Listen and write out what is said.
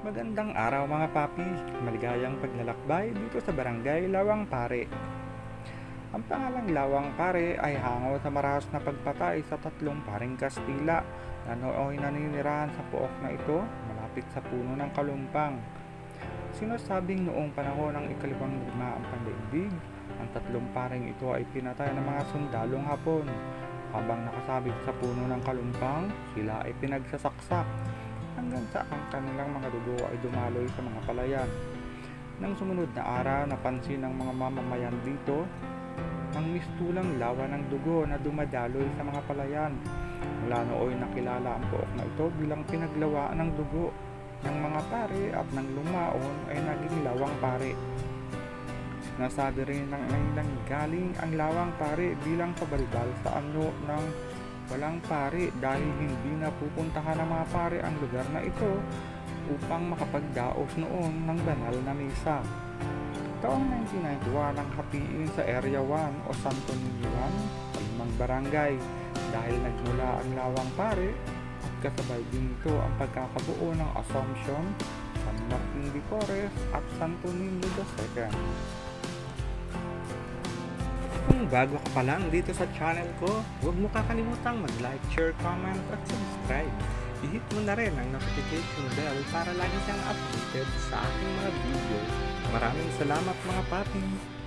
Magandang araw mga papi, maligayang paglalakbay dito sa barangay Lawang Pare. Ang pangalang Lawang Pare ay hango sa marahas na pagpatay sa tatlong paring Kastila na nooy naninirahan sa pook na ito malapit sa puno ng kalumpang. Sinasabing noong panahon ng ikalawang digmaang pandaigdig, ang tatlong paring ito ay pinatay ng mga sundalong hapon. Habang nakasabit sa puno ng kalumpang, sila ay pinagsasaksak hanggang sa ang kanilang mga dugo ay dumaloy sa mga palayan. Nang sumunod na araw, napansin ng mga mamamayan dito ang mistulang lawa ng dugo na dumadaloy sa mga palayan. Mula nooy nakilala ang buok na ito bilang pinaglawaan ng dugo ng mga pare at ng lumaon ay naging lawang pare. Nasabi rin ng nang galing ang lawang pare bilang pabalbal sa anyo ng walang pare dahil hindi na pupuntahan ng mga pare ang lugar na ito upang makapagdaos noon ng banal na misa. Taong 1991 ang hatiin sa Area 1 o Santo Niño 1 sa limang barangay dahil nagmula ang lawang pare at kasabay din ito ang pagkakabuo ng Assumption, San Martin de Porres at Santo Niño II. Kung bago ka pa lang dito sa channel ko, huwag mo kakalimutang mag-like, share, comment at subscribe. I-hit mo na rin ang notification bell para lagi kang updated sa aking mga video. Maraming salamat mga papi!